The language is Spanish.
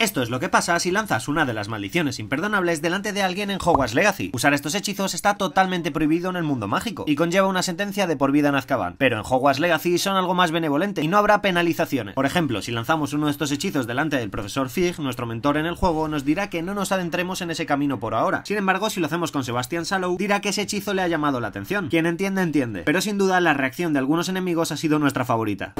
Esto es lo que pasa si lanzas una de las maldiciones imperdonables delante de alguien en Hogwarts Legacy. Usar estos hechizos está totalmente prohibido en el mundo mágico y conlleva una sentencia de por vida en Azkaban, pero en Hogwarts Legacy son algo más benevolente y no habrá penalizaciones. Por ejemplo, si lanzamos uno de estos hechizos delante del profesor Fig, nuestro mentor en el juego, nos dirá que no nos adentremos en ese camino por ahora. Sin embargo, si lo hacemos con Sebastian Sallow, dirá que ese hechizo le ha llamado la atención. Quien entiende, entiende. Pero sin duda la reacción de algunos enemigos ha sido nuestra favorita.